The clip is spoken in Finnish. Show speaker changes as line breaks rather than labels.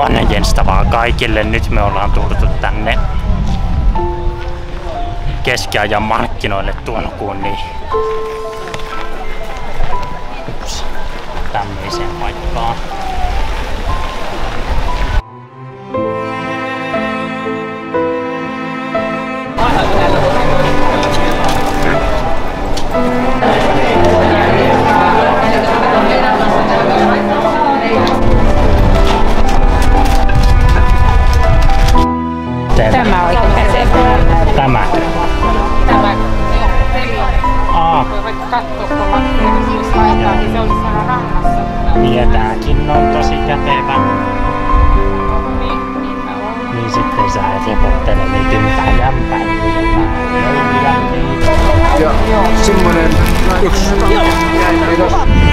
morgensta vaan kaikille. Nyt me ollaan tultu tänne keskiajan markkinoille Turkuun, niin tämmöiseen paikkaan.
Tämä oikein pätee.
Tämä.
Tämä.
Aa,
vaikka kun laittaa, niin se olisi siellä rannassa.
ja tääkin on tosi kätevä. Niin, sitten sä et hepottele niitä ympäri päin.
Ja semmonen yksi. Kiitos.